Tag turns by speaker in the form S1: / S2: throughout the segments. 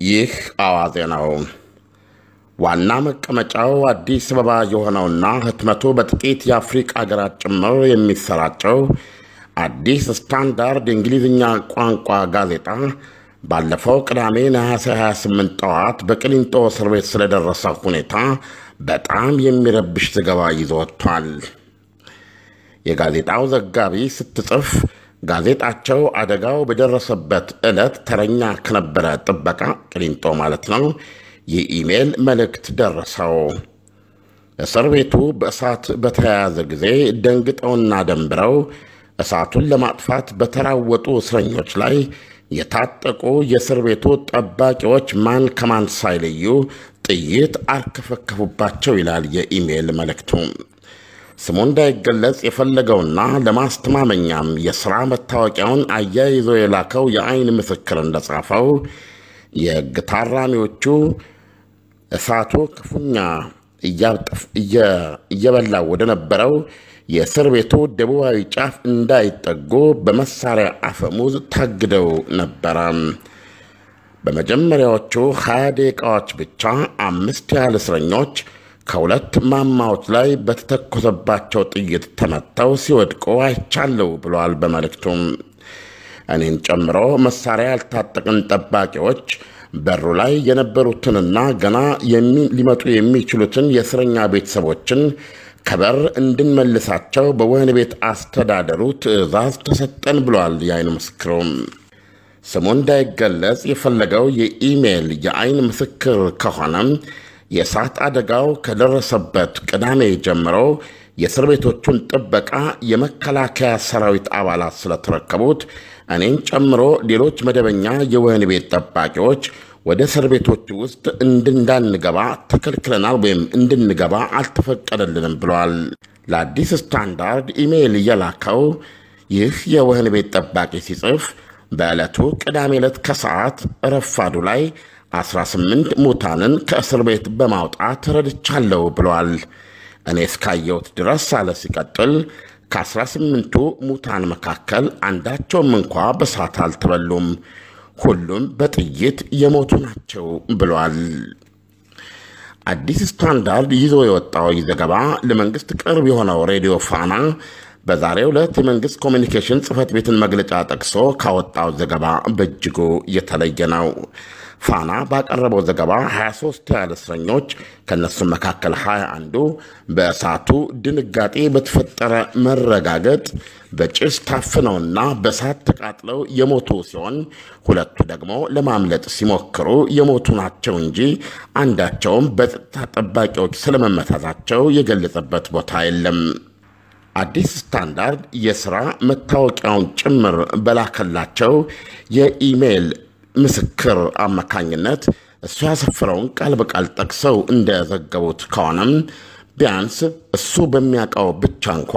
S1: ይህ አዋዜ ነው። ዋና መቀመጫው አዲስ አበባ የሆነውና ህትመቱ በጥቂት የአፍሪቃ ሀገራት ጭምር የሚሰራጨው አዲስ ስታንዳርድ የእንግሊዝኛ ቋንቋ ጋዜጣ ባለፈው ቅዳሜ ነሐሴ 28 ጠዋት በቅሊንጦ እስር ቤት ስለደረሰው ሁኔታ በጣም የሚረብሽ ዘገባ ይዞ ወጥቷል። የጋዜጣው ዘጋቢ ስትጽፍ ጋዜጣቸው አደጋው በደረሰበት ዕለት ተረኛ ከነበረ ጥበቃ ቅሊንጦ ማለት ነው የኢሜል መልእክት ደረሰው። እስር ቤቱ በእሳት በተያያዘ ጊዜ ደንግጠውና ደንብረው እሳቱን ለማጥፋት በተራወጡ እስረኞች ላይ የታጠቁ የእስር ቤቱ ጠባቂዎች ማን ከማን ሳይለዩ ጥይት አርከፈከፉባቸው ይላል የኢሜል መልእክቱ። ስሙ እንዳይገለጽ የፈለገውና ለማስተማመኛም የሥራ መታወቂያውን አያይዞ የላከው የአይን ምስክር እንደጻፈው የሕግ ታራሚዎቹ እሳቱ ክፉኛ እየበላው ወደ ነበረው የእስር ቤቱ ደቡባዊ ጫፍ እንዳይጠጉ በመሳሪያ አፈሙዝ ታግደው ነበረ። በመጀመሪያዎቹ ሀያ ደቂቃዎች ብቻ አምስት ያህል እስረኞች ከሁለት ማማዎች ላይ በተተኮሰባቸው ጥይት ተመተው ሲወድቁ አይቻለው ብለዋል በመልእክቱም። እኔን ጨምሮ መሳሪያ ያልታጠቅን ጠባቂዎች በሩ ላይ የነበሩትንና ገና ሊመጡ የሚችሉትን የእስረኛ ቤተሰቦችን ከበር እንድንመልሳቸው በወህኒ ቤት አስተዳደሩ ትዕዛዝ ተሰጠን ብለዋል የአይን ምስክሩም። ስሙ እንዳይገለጽ የፈለገው የኢሜይል የአይን ምስክር ከሆነም የእሳት አደጋው ከደረሰበት ቅዳሜ ጀምሮ የእስር ቤቶቹን ጥበቃ የመከላከያ ሰራዊት አባላት ስለተረከቡት እኔን ጨምሮ ሌሎች መደበኛ የወህኒ ቤት ጠባቂዎች ወደ እስር ቤቶቹ ውስጥ እንዳንገባ ተከልክለናል ወይም እንድንገባ አልተፈቀደልንም ብለዋል። ለአዲስ ስታንዳርድ ኢሜይል የላከው ይህ የወህኒ ቤት ጠባቂ ሲጽፍ በዕለቱ ቅዳሜ ዕለት ከሰዓት ረፋዱ ላይ 18 ሙታንን ከእስር ቤት በማውጣት ረድቻለሁ ብለዋል። እኔ እስካየሁት ድረስ አለ ሲቀጥል ከ18ቱ ሙታን መካከል አንዳቸውም እንኳ በሳት አልተበሉም፣ ሁሉም በጥይት የሞቱ ናቸው ብሏል። አዲስ ስታንዳርድ ይዞ የወጣው ዘገባ ለመንግሥት ቅርብ የሆነው ሬዲዮ ፋና በዛሬው ዕለት የመንግሥት ኮሚኒኬሽን ጽሕፈት ቤትን መግለጫ ጠቅሶ ካወጣው ዘገባ በእጅጉ የተለየ ነው። ፋና ባቀረበው ዘገባ 23 ያህል እስረኞች ከእነሱም መካከል 21ዱ በእሳቱ ድንጋጤ በተፈጠረ መረጋገጥ በጭስ ታፍነውና በእሳት ተቃጥለው የሞቱ ሲሆን ሁለቱ ደግሞ ለማምለጥ ሲሞክሩ የሞቱ ናቸው እንጂ አንዳቸውም በጸጥታ ጠባቂዎች ስለመመታታቸው የገለጸበት ቦታ የለም። አዲስ ስታንዳርድ የሥራ መታወቂያውን ጭምር በላከላቸው የኢሜይል ምስክር አማካኝነት እሱ ያሰፈረውን ቃል በቃል ጠቅሰው እንደዘገቡት ከሆነም ቢያንስ እሱ በሚያውቀው ብቻ እንኳ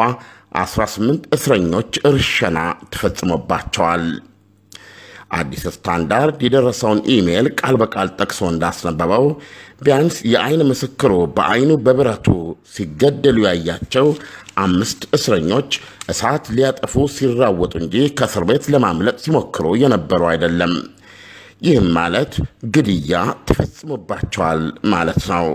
S1: 18 እስረኞች እርሸና ተፈጽሞባቸዋል። አዲስ ስታንዳርድ የደረሰውን ኢሜይል ቃል በቃል ጠቅሶ እንዳስነበበው ቢያንስ የአይን ምስክሩ በአይኑ በብረቱ ሲገደሉ ያያቸው አምስት እስረኞች እሳት ሊያጠፉ ሲራወጡ እንጂ ከእስር ቤት ለማምለጥ ሲሞክሩ የነበሩ አይደለም። ይህም ማለት ግድያ ተፈጽሞባቸዋል ማለት ነው።